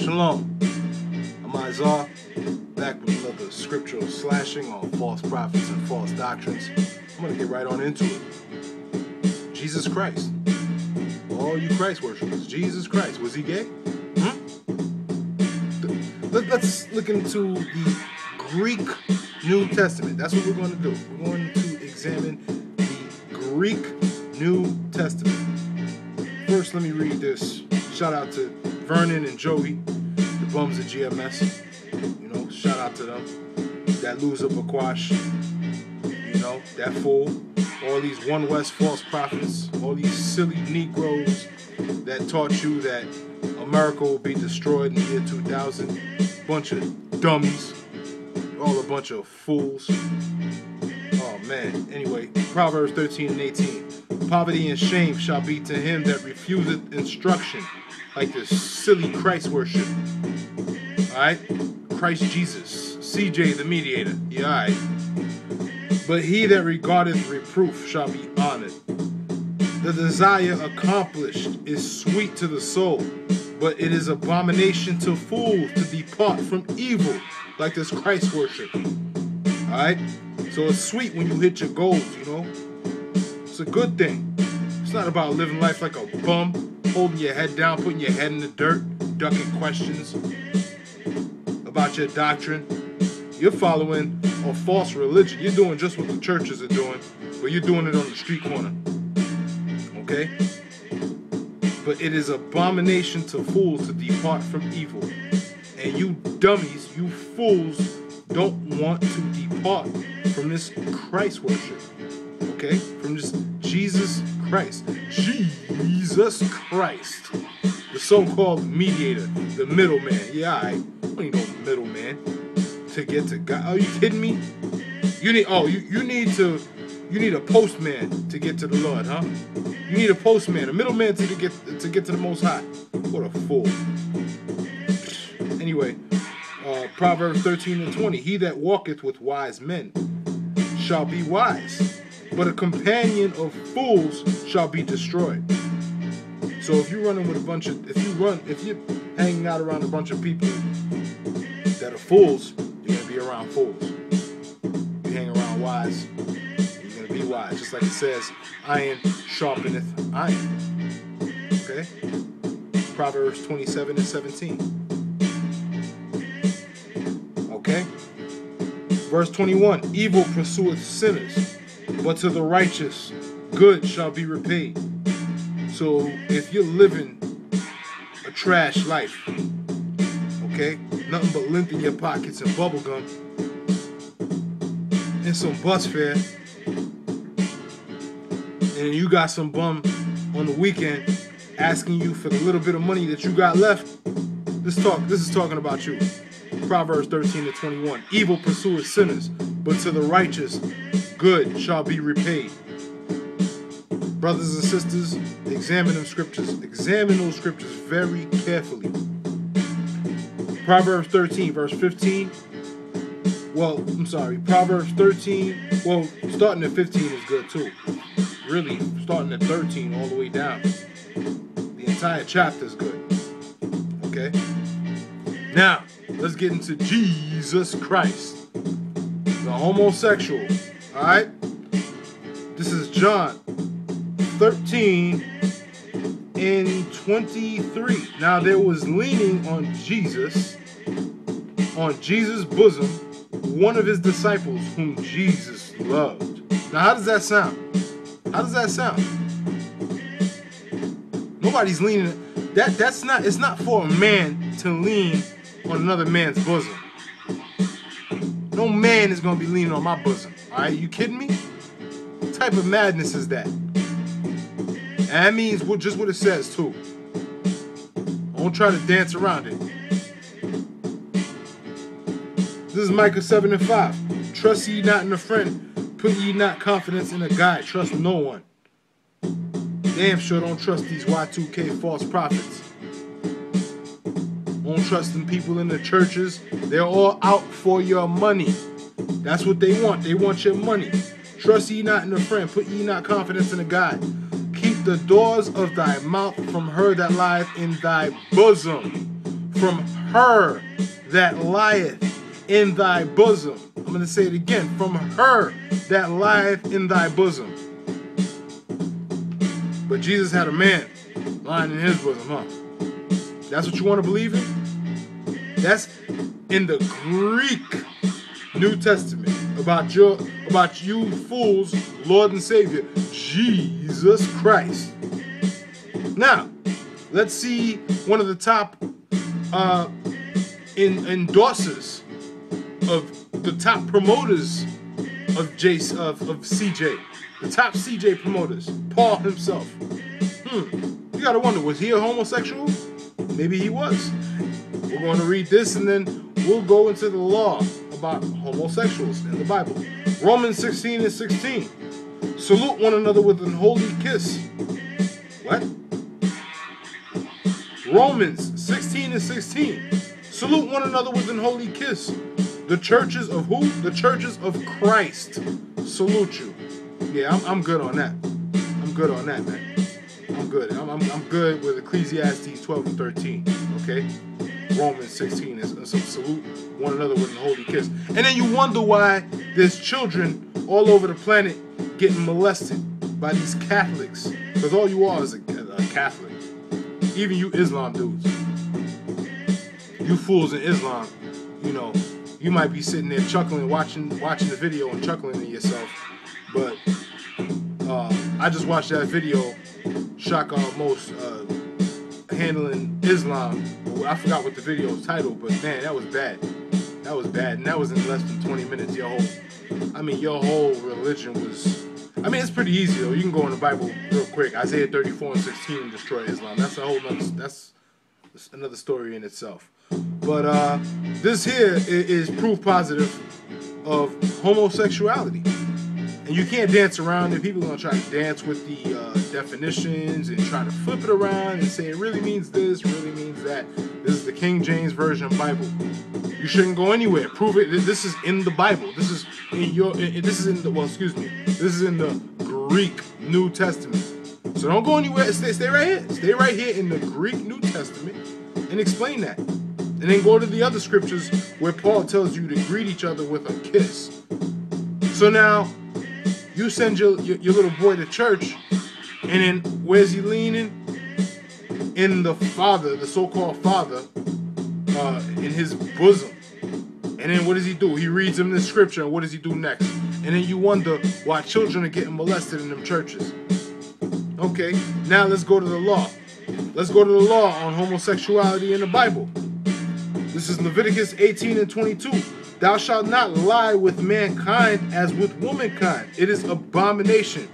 Shalom. I'm Isaiah, back with another scriptural slashing on false prophets and false doctrines. I'm going to get right on into it. Jesus Christ. All you Christ worshippers, Jesus Christ. Was he gay? Hmm? Let, us look into the Greek New Testament. That's what we're going to do. We're going to examine the Greek New Testament. First, let me read this. Shout out to Vernon and Joey, the bums of GMS. You know, shout out to them. That loser Bakwash. You know, that fool. All these One West false prophets. All these silly Negroes that taught you that America will be destroyed in the year 2000. Bunch of dummies. All a bunch of fools. Oh man. Anyway, Proverbs 13 and 18. Poverty and shame shall be to him that refuseth instruction like this silly Christ worship. Alright? Christ Jesus. CJ the mediator. Yeah, alright. But he that regardeth reproof shall be honored. The desire accomplished is sweet to the soul, but it is abomination to fools to depart from evil, like this Christ worship. Alright? So it's sweet when you hit your goals, you know? It's a good thing. It's not about living life like a bum holding your head down, putting your head in the dirt, ducking questions about your doctrine. You're following a false religion. You're doing just what the churches are doing, but you're doing it on the street corner. Okay? But it is abomination to fools to depart from evil. And you dummies, you fools, don't want to depart from this Christ worship. Okay? From this Jesus Christ. Jesus Christ. The so-called mediator, the middleman. Yeah, I don't need no middleman to get to God. Are you kidding me? You need oh you, you need to you need a postman to get to the Lord, huh? You need a postman, a middleman to get to get to the most high. What a fool. Anyway, uh, Proverbs 13 and 20. He that walketh with wise men shall be wise but a companion of fools shall be destroyed. So if you're running with a bunch of, if you run, if you're hanging out around a bunch of people that are fools, you're gonna be around fools. You hang around wise, you're gonna be wise. Just like it says, iron sharpeneth iron. Okay? Proverbs 27 and 17. Okay? Verse 21 Evil pursueth sinners but to the righteous good shall be repaid. So if you're living a trash life, okay, nothing but lint in your pockets and bubblegum and some bus fare, and you got some bum on the weekend asking you for the little bit of money that you got left, this talk this is talking about you. Proverbs 13 to 21. Evil pursueth sinners, but to the righteous good shall be repaid. Brothers and sisters, examine them scriptures. Examine those scriptures very carefully. Proverbs 13, verse 15. Well, I'm sorry. Proverbs 13. Well, starting at 15 is good too. Really, starting at 13 all the way down. The entire chapter is good. Okay? Now, let's get into Jesus Christ, the homosexual all right? This is John 13 and 23. Now there was leaning on Jesus, on Jesus' bosom, one of his disciples whom Jesus loved. Now how does that sound? How does that sound? Nobody's leaning. That that's not. It's not for a man to lean on another man's bosom. Man is gonna be leaning on my bosom. Alright, you kidding me? What type of madness is that? And that means what just what it says too. Don't try to dance around it. This is Micah 7 and 5. Trust ye not in a friend, put ye not confidence in a guide, trust no one. Damn sure don't trust these Y2K false prophets. Don't trust them people in the churches. They're all out for your money. That's what they want. They want your money. Trust ye not in a friend, put ye not confidence in a God. Keep the doors of thy mouth from her that lieth in thy bosom. from her that lieth in thy bosom. I'm going to say it again from her that lieth in thy bosom. But Jesus had a man lying in his bosom, huh? That's what you want to believe in? That's in the Greek New Testament about your about you fools, Lord and Savior, Jesus Christ. Now, let's see one of the top uh, in, endorsers of the top promoters of Jace of, of CJ, the top CJ promoters, Paul himself. Hmm. You gotta wonder, was he a homosexual? Maybe he was. We're going to read this and then we'll go into the law about homosexuals in the Bible. Romans 16 and 16. Salute one another with an holy kiss. What? Romans 16 and 16. Salute one another with an holy kiss. The churches of who? The churches of Christ salute you. Yeah, I'm, I'm good on that. I'm good on that, man. I'm good. I'm, I'm, I'm good with Ecclesiastes 12 and 13. Okay? Romans 16 is salute one another with a holy kiss. And then you wonder why there's children all over the planet getting molested by these Catholics. Because all you are is a, a Catholic. Even you Islam dudes. You fools in Islam, you know, you might be sitting there chuckling, watching watching the video and chuckling to yourself. But uh, I just watched that video, Shock Most uh, handling Islam. I forgot what the video was titled, but man, that was bad. That was bad, and that was in less than 20 minutes. Your whole, I mean, your whole religion was. I mean, it's pretty easy though. You can go in the Bible real quick. Isaiah 34 and 16 and destroy Islam. That's a whole nother. That's another story in itself. But uh, this here is proof positive of homosexuality. And you can't dance around it. People are gonna try to dance with the uh, definitions and try to flip it around and say it really means this, really means that. This is the King James Version Bible. You shouldn't go anywhere. Prove it. This is in the Bible. This is in your. This is in the. Well, excuse me. This is in the Greek New Testament. So don't go anywhere. Stay, stay right here. Stay right here in the Greek New Testament and explain that. And then go to the other scriptures where Paul tells you to greet each other with a kiss. So now you send your, your, your little boy to church, and then where's he leaning? In the father, the so-called father, uh, in his bosom. And then what does he do? He reads him the scripture, and what does he do next? And then you wonder why children are getting molested in them churches. Okay, now let's go to the law. Let's go to the law on homosexuality in the Bible. This is Leviticus 18 and 22. Thou shalt not lie with mankind as with womankind. It is abomination.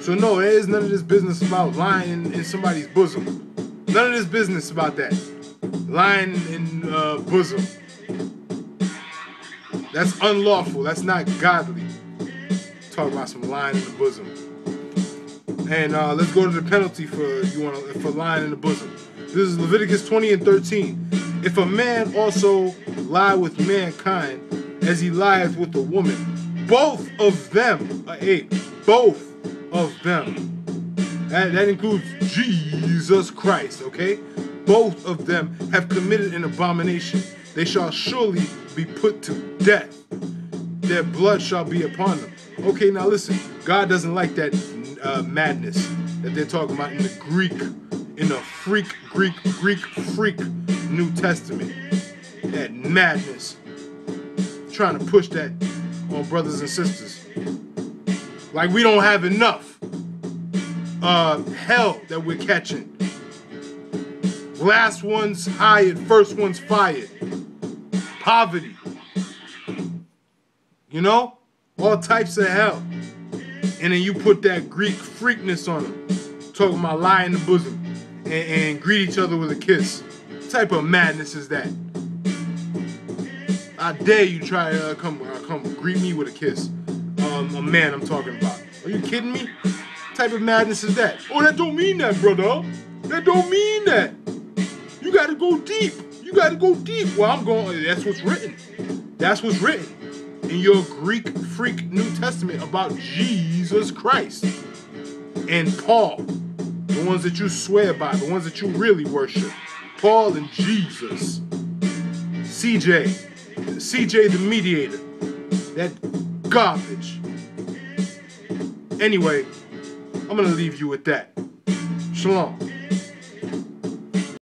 So no, it is none of this business about lying in, somebody's bosom. None of this business about that. Lying in uh, bosom. That's unlawful. That's not godly. Talk about some lying in the bosom. And uh, let's go to the penalty for you want for lying in the bosom. This is Leviticus 20 and 13. If a man also lie with mankind as he lieth with a woman, both of them are eight. Both of them. That, that includes Jesus Christ, okay? Both of them have committed an abomination. They shall surely be put to death. Their blood shall be upon them. Okay, now listen. God doesn't like that uh, madness that they're talking about in the Greek, in the freak, Greek, Greek freak New Testament. That madness. Trying to push that on brothers and sisters. Like we don't have enough uh, hell that we're catching. Last one's hired, first one's fired. Poverty. You know? All types of hell. And then you put that Greek freakness on them. Talking about lie in the bosom. And, and greet each other with a kiss. Type of madness is that? I dare you try to uh, come uh, come greet me with a kiss. Um, a man I'm talking about. Are you kidding me? What type of madness is that? Oh, that don't mean that, brother. That don't mean that. You got to go deep. You got to go deep. Well, I'm going. That's what's written. That's what's written in your Greek freak New Testament about Jesus Christ and Paul, the ones that you swear by, the ones that you really worship. Paul and Jesus. CJ. CJ the mediator. That garbage. Anyway, I'm gonna leave you with that. Shalom.